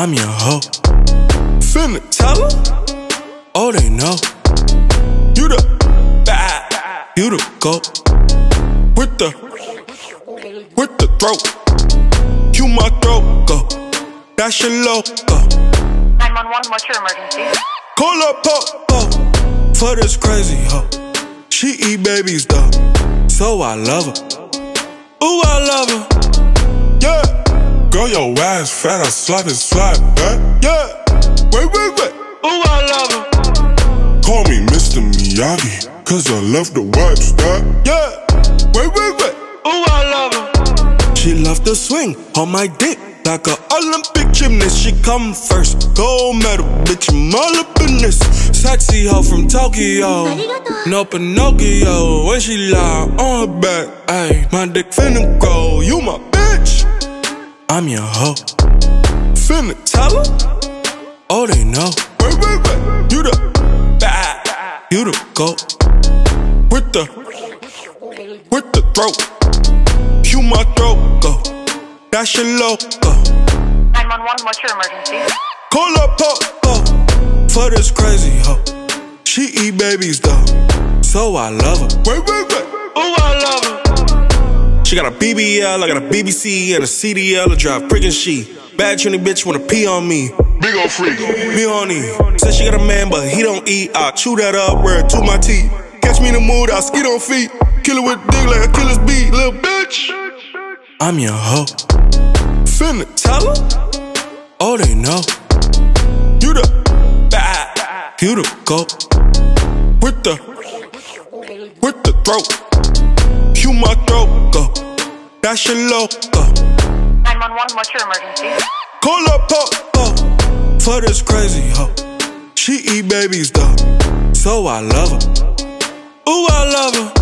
I'm your hoe. Finna tell her? Oh, they know. You the bad, you the goat. With the, with the throat. You my throat, go. That's your loco. 911, what's your emergency? Call up Popo for this crazy hoe. She eat babies though, so I love her. Ooh, I love her. Yeah. Girl, your ass fat, I slap it, slap that. Yeah. Wait, wait, wait. Ooh, I love her. Call me Mr. Miyagi, cause I love the wax that. Yeah. Wait, wait, wait. Ooh, I love her. She love to swing on my dick like a Olympic gymnast. She come first, gold medal, bitch. I'm all up in this. Sexy hoe from Tokyo, no Pinocchio. When she lie on her back, ayy, my dick finna grow. You my bitch, I'm your hoe. Finna tell her? Oh, they know. Wait, wait, wait. You the bad, you the goat. With the, with the throat. You my throat, go. That's your loco. 911, what's your emergency? Call up Popo for this crazy hoe. She eat babies though, so I love her. Wait, wait, wait. She got a BBL, I got a BBC and a CDL to drive prickin' she. Bad trini bitch wanna pee on me. Big ol' freak. Me on. Said she got a man, but he don't eat. I chew that up, wear it to my teeth. Catch me in the mood, I skid on feet. Kill it with dick like a killer's beat, little bitch. I'm your hoe. Finna tell her? Oh, they know. You the bad, you the goat. With the, with the throat. You my throat, go. That's your loco. 911, what's your emergency? Call up Popo oh. for this crazy hoe. She eat babies though, so I love her. Ooh, I love her.